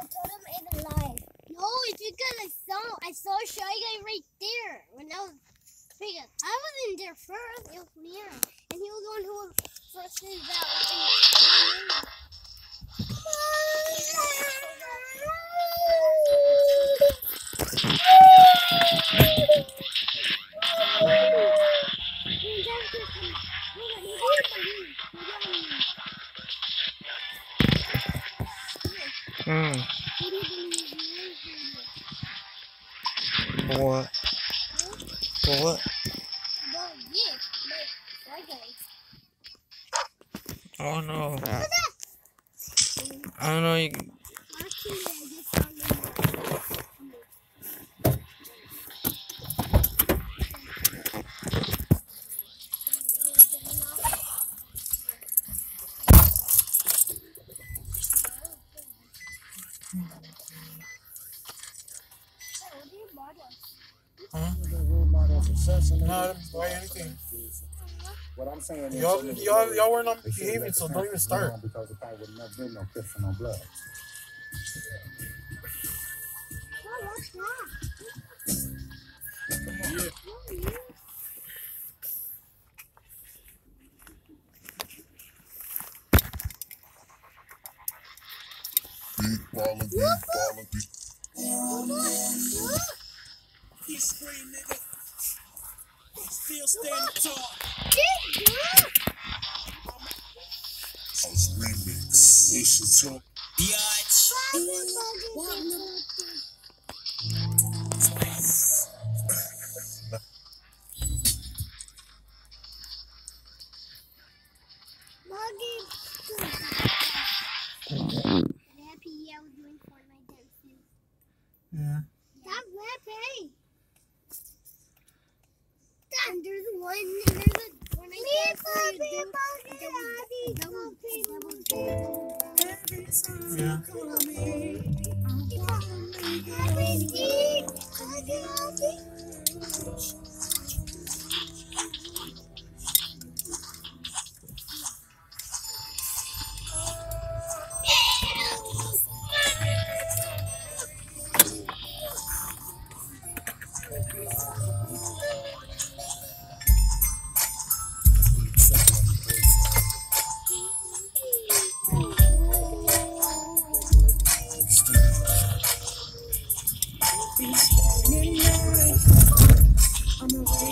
told him ate alive. No, it's because I saw I saw a Shy Guy right there when I was because I was in there first. It was Mira, and he was the one who was first in that. Hmm. What? What? Oh no. I don't know. You, Actually, I just found him. No, why anything? What I'm saying is, Y'all, y'all, y'all were not they should've behaving, so don't even start. Because there probably would never been no and no. Big big baller, big. He's scream, nigga. Still standing tall. Remix. Nation there's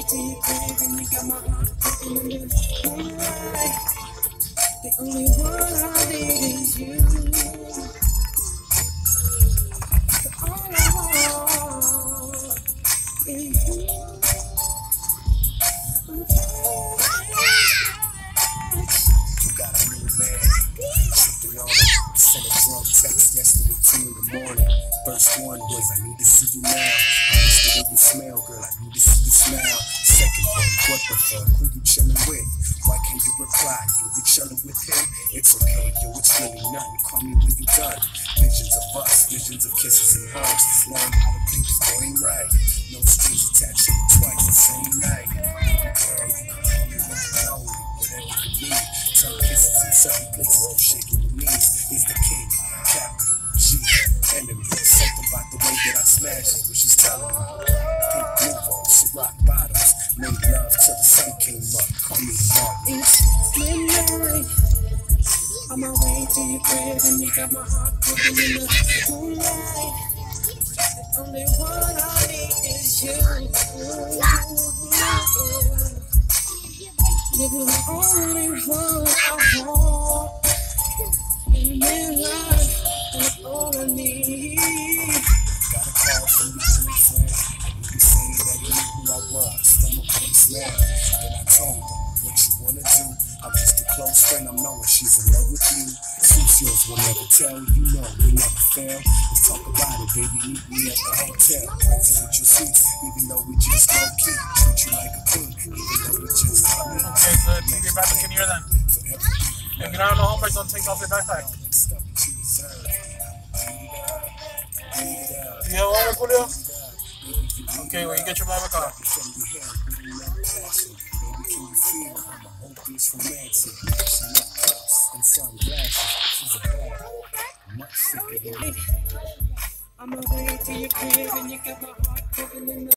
your crib and you got my heart in the only one I need is you. All I want is you. You got a man. Sent a drunk text yesterday, two in the morning. First one was, I need to see you now. I miss the way you smell, girl. Nothing. Call me when you done. Visions of us, visions of kisses and hugs. Learn how to play this game right. No strings attached, shit twice the same night. Girl, you can call me when you're lonely, whatever you need. Some kisses in certain places, you shaking your knees. Is the king, capital G, enemy. Something about the way that I smash is what she's crib and you got my heart beating in the moonlight. The only one I need is you. You're the only one I want in midnight. That's I'm she's in love with you. Suits yours will never tell. You know we never fail. Let's talk about it, baby. Meet me at the hotel. Presidential suites, even though we just low key. Treat you like a queen, even though we just come in. Okay, good. Leave your backpack in here then. If you're not on the homework, don't take off your backpack. you. You have water, Julio? Okay, well, you get your your love passion. Baby, can you feel how my hope is romantic? Cups and sunglasses. She's a bad much sick of you. I'm my way to your crib and you got my heart broken in the